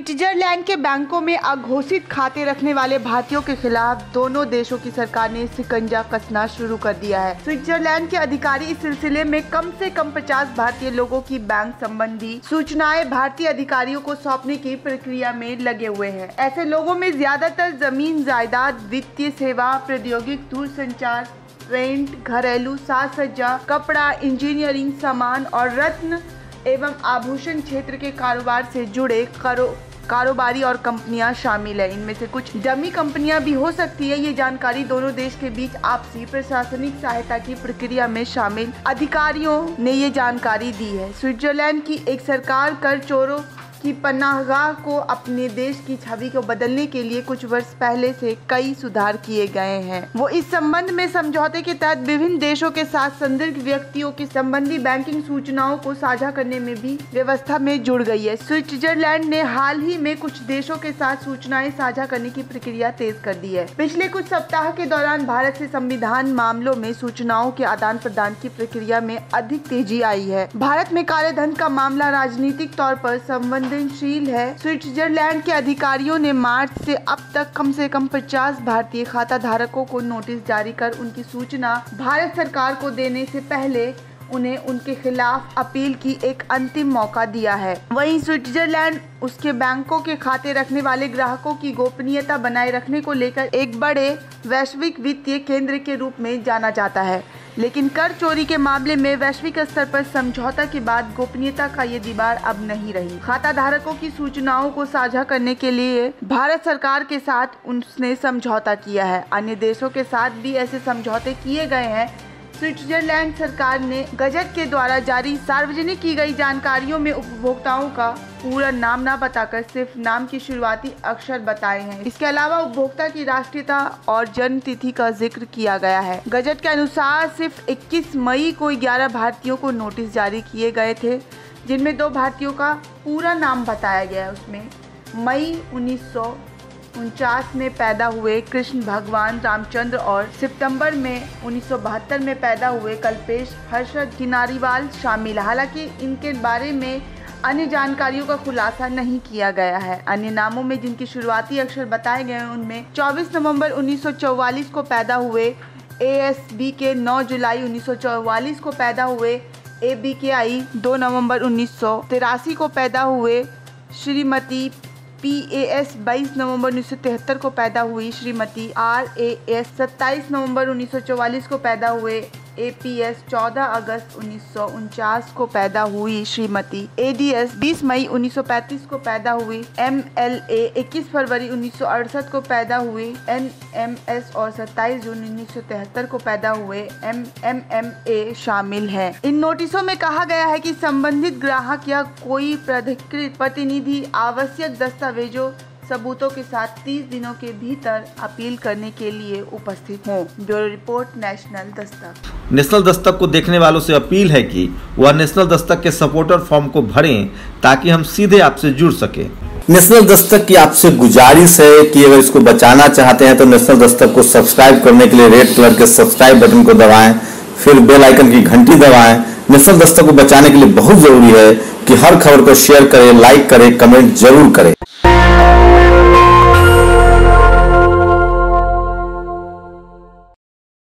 Switzerland के बैंकों में अघोषित खाते रखने वाले भारतीयों के खिलाफ दोनों देशों की सरकार ने सिकंजा कसना शुरू कर दिया है। स्विट्जरलैंड के अधिकारी इस सिलसिले में कम से कम 50 भारतीय लोगों की बैंक संबंधी सूचनाएँ भारतीय अधिकारियों को सौंपने की प्रक्रिया में लगे हुए हैं। ऐसे लोगों में ज़्यादातर ज़मीन जायदाद, वित्तीय सेवा, प्रौद्योगिक दूरसंचार, रेंट, घरेलू साज सज्जा कपड़ा, इंजीनियरिंग, सामान और रत्न एवं आभूषण क्षेत्र के कारोबार से जुड़े करो कारोबारी और कंपनियाँ शामिल है। इनमें से कुछ डमी कंपनियाँ भी हो सकती है। ये जानकारी दोनों देश के बीच आपसी प्रशासनिक सहायता की प्रक्रिया में शामिल। अधिकारियों ने ये जानकारी दी है। स्विट्जरलैंड की एक सरकार कर चोरों की पनाहगाह को अपने देश की छवि को बदलने के लिए कुछ वर्ष पहले से कई सुधार किए गए हैं। वो इस संबंध में समझौते के तहत विभिन्न देशों के साथ संदिग्ध व्यक्तियों की संबंधी बैंकिंग सूचनाओं को साझा करने में भी व्यवस्था में जुड़ गई है। स्विट्जरलैंड ने हाल ही में कुछ देशों के साथ सूचनाएँ साझा करने की प्रक्रिया तेज कर दी है। पिछले कुछ सप्ताह के दौरान भारत से संविधान मामलों में सूचनाओं के आदान प्रदान की प्रक्रिया में अधिक तेज़ी आई है। भारत में काले धन का मामला राजनीतिक तौर पर संबंध संवेदनशील है। स्विट्जरलैंड के अधिकारियों ने मार्च से अब तक कम से कम 50 भारतीय खाता धारकों को नोटिस जारी कर उनकी सूचना भारत सरकार को देने से पहले उन्हें उनके खिलाफ अपील की एक अंतिम मौका दिया है। वहीं स्विट्जरलैंड उसके बैंकों के खाते रखने वाले ग्राहकों की गोपनीयता बनाए रखने को लेकर एक बड़े वैश्विक वित्तीय केंद्र के रूप में जाना जाता है। लेकिन कर चोरी के मामले में वैश्विक स्तर पर समझौता के बाद गोपनीयता का ये दीवार अब नहीं रही। खाता धारकों की सूचनाओं को साझा करने के लिए भारत सरकार के साथ उसने समझौता किया है। अन्य देशों के साथ भी ऐसे समझौते किए गए हैं। स्विट्जरलैंड सरकार ने गजट के द्वारा जारी सार्वजनिक की गई जानकारियों में उपभोक्ताओं का पूरा नाम ना बताकर सिर्फ़ नाम की शुरुआती अक्षर बताए हैं। इसके अलावा उपभोक्ता की राष्ट्रीयता और जन्म तिथि का ज़िक्र किया गया है। गजट के अनुसार सिर्फ़ 21 मई को 11 भारतीयों को नोटिस जारी किए गए थे, जिनमें दो भारतीयों का पूरा नाम बताया गया है। उसमें मई उन्नीस उनचास में पैदा हुए कृष्ण भगवान रामचंद्र और सितंबर में उन्नीस सौ बहत्तर में पैदा हुए कल्पेश हर्षद किनारीवाल शामिल हालाँकि इनके बारे में अन्य जानकारियों का खुलासा नहीं किया गया है। अन्य नामों में जिनकी शुरुआती अक्षर बताए गए हैं, उनमें 24 नवंबर 1944 को पैदा हुए ए एस बी के 9 जुलाई 1944 को पैदा हुए ए बी के आई दो नवंबर उन्नीस को पैदा हुए श्रीमती पी ए एस बाईस नवंबर उन्नीस सौ तिहत्तर को पैदा हुई श्रीमती आर ए एस सत्ताईस नवंबर उन्नीस सौ चौवालीस को पैदा हुए एपीएस 14 अगस्त उन्नीस सौ उनचास को पैदा हुई श्रीमती एडीएस 20 मई 1935 को पैदा हुई। एमएलए 21 फरवरी 1968 को पैदा हुई। एनएमएस और 27 जून 1973 को पैदा हुए। एमएमएमए शामिल हैं। इन नोटिसों में कहा गया है कि संबंधित ग्राहक या कोई प्राधिकृत प्रतिनिधि आवश्यक दस्तावेजों सबूतों के साथ 30 दिनों के भीतर अपील करने के लिए उपस्थित हों। Bureau report national Dastak. National Dastak को देखने वालों से अपील है कि वह नेशनल दस्तक के सपोर्टर फॉर्म को भरें ताकि हम सीधे आपसे जुड़ सके। नेशनल दस्तक की आपसे गुजारिश है कि अगर इसको बचाना चाहते हैं तो नेशनल दस्तक को सब्सक्राइब करने के लिए रेड कलर के सब्सक्राइब बटन को दबाएँ फिर बेल आइकन की घंटी दबाएँ। नेशनल दस्तक को बचाने के लिए बहुत ज़रूरी है कि हर खबर को शेयर करें लाइक करें कमेंट ज़रूर करें।